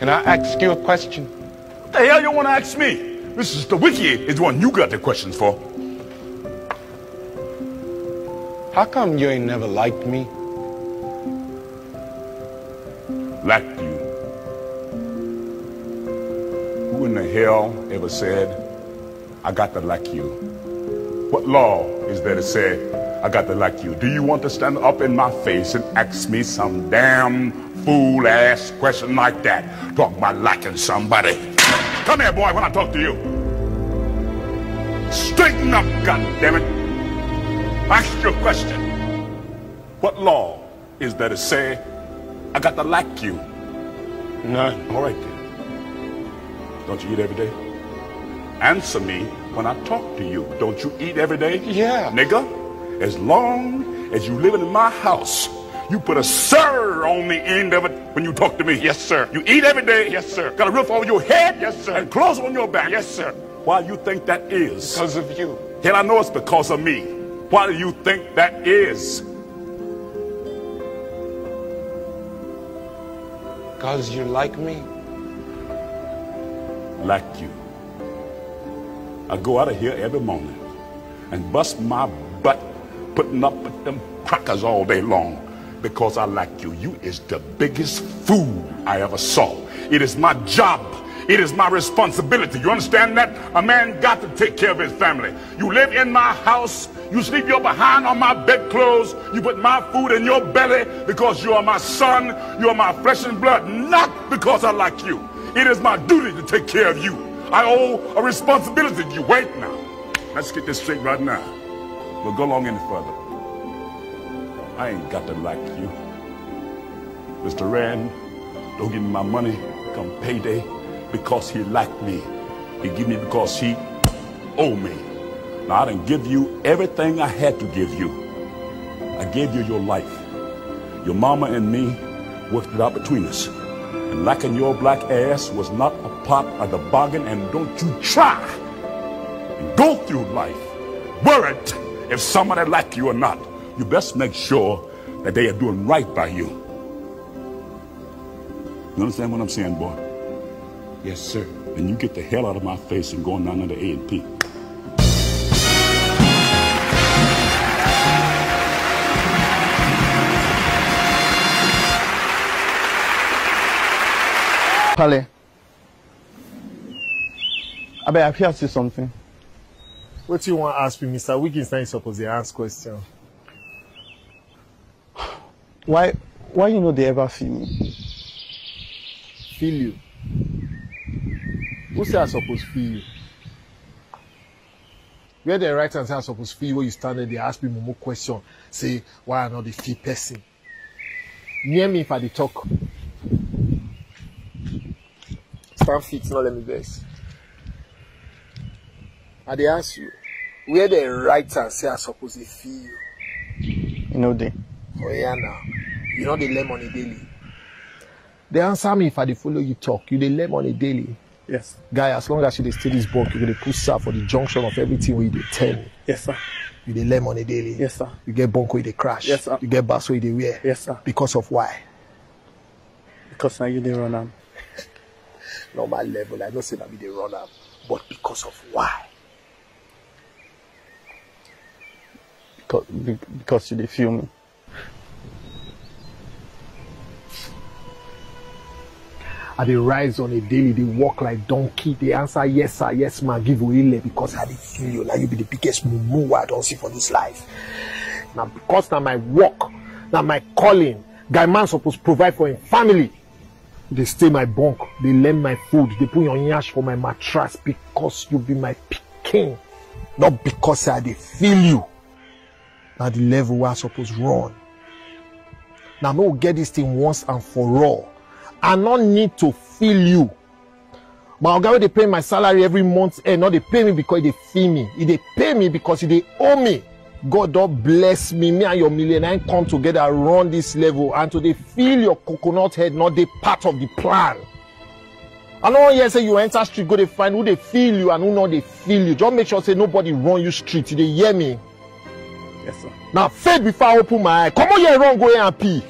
Can I ask you a question? What the hell you want to ask me? Mr. Stawicki is the one you got the questions for. How come you ain't never liked me? Liked you. Who in the hell ever said, I got to like you? What law is there to say, I got to like you? Do you want to stand up in my face and ask me some damn fool ass question like that? Talk about liking somebody. Come here, boy, when I talk to you. Straighten up, goddammit. Ask your question. What law is there to say, I got to like you? None. All right then. Don't you eat every day? Answer me when I talk to you. Don't you eat every day? Yeah. Nigga, as long as you living in my house, you put a sir on the end of it when you talk to me. Yes, sir. You eat every day. Yes, sir. Got a roof over your head. Yes, sir. And clothes on your back. Yes, sir. Why you think that is? Because of you. Hell, I know it's because of me. Why do you think that is? Because you like me. Like you. I go out of here every morning and bust my butt putting up with them crackers all day long because I like you. You is the biggest fool I ever saw. It is my job. It is my responsibility. You understand that? A man got to take care of his family. You live in my house. You sleep your behind on my bedclothes. You put my food in your belly because you are my son. You are my flesh and blood, not because I like you. It is my duty to take care of you. I owe a responsibility to you. Wait now. Let's get this straight right now. We'll go along any further. I ain't got to like you. Mr. Rand, don't give me my money come payday because he liked me. He give me because he owe me. Now I didn't give you everything I had to give you. I gave you your life. Your mama and me worked it out between us. And lacking your black ass was not a part of the bargain, and don't you try and go through life worried if somebody like you or not. You best make sure that they are doing right by you. You understand what I'm saying, boy? Yes, sir. Then you get the hell out of my face and go down the A&P. Pale. I bet I hear say something. What you want to ask me, Mr. Wittgenstein is supposed to ask question. Why why you know they ever feel me? Feel you. Who say I supposed feel you? Where the right hand say I supposed feel where you standing, they ask me more question. Say, why I not the feel person? Near me if I dey talk. Stand fit, not let me vex. I dey ask you, where the hand say I supposed to feel you? You know they. Oh yeah now. You know they learn money daily. They answer me if I dey follow you talk. You dey learn money daily. Yes. Guy, as long as you dey stay this book, you go dey put sir for the junction of everything wey you dey tell me. Yes, sir. You dey learn money daily. Yes, sir. You get bunk wey dey crash. Yes, sir. You get bus wey dey wear. Yes, sir. Because of why? Because now you dey run am. Normal level. I know say na me dey run am. But because of why? Because, be- because you dey feel me. I dey rise on a daily, dey walk like donkey, dey answer yes sir, yes ma, give orile because I dey feel you. Now you be the biggest mumu wey I don see for this life. Na because na my work, na my calling. Guy man suppose provide for him family. Dey stay my bunk, dey learn my food, dey put your nyash for my mattress because you be my pikin. Not because I dey feel you. Na the level wey I suppose run. Now, me will get this thing once and for all. I not need to feel you. My oga wey dey pay my salary every month eh, no dey pay me because e dey feel me. E dey pay me because e dey owe me. God don bless me, me and your millionaire come together run this level and to dey feel your coconut head not dey part of the plan. I no wan hear say you enter street go dey find who dey feel you and who no dey feel you. Just make sure say nobody run you street. You dey hear me? Yes, sir. Na faith before I open my eye. Comot here run go here and pee.